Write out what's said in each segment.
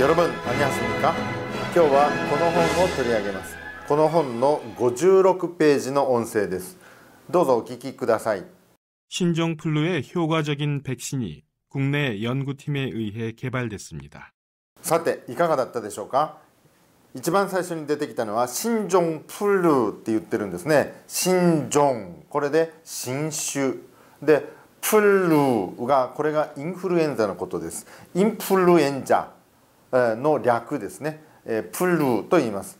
여러분 안녕하십니까? 今日はこの本を取り上げますこの本の56ページの音声ですどうぞお聞きください 신종플루의 효과적인 백신이 국내 연구팀에 의해 개발됐습니다. さていかがだったでしょうか一番最初に出てきたのは新ジョンプルって言ってるんですね新ジョンこれで新種でプルがこれがインフルエンザのことですインフルエンザ の略ですねプルと言います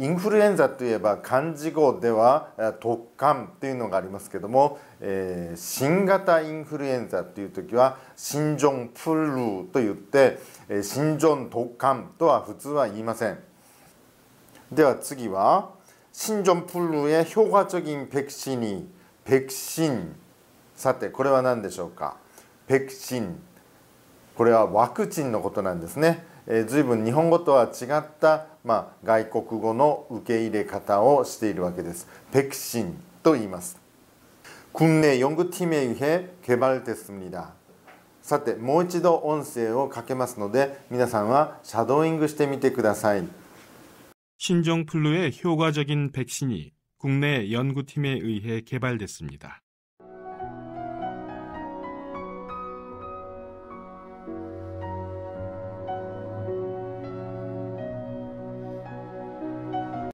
インフルエンザといえば漢字語では特感というのがありますけども、えー、新型インフルエンザという時は新ジョンプルと言って新ジョン特感とは普通は言いませんでは次は新ジョンプル의효과적인백신이 백신さてこれは何でしょうか백신これはワクチンのことなんですね えー、随分日本語とは違った、まあ、外国語の受け入れ方をしているわけです。ペクシンと言います。국내연구팀에의해개발됐습니다さてもう一度音声をかけますので皆さんはシャドーイングしてみてください。 신종플루의 효과적인 백신이 국내 연구팀에 의해 개발됐습니다.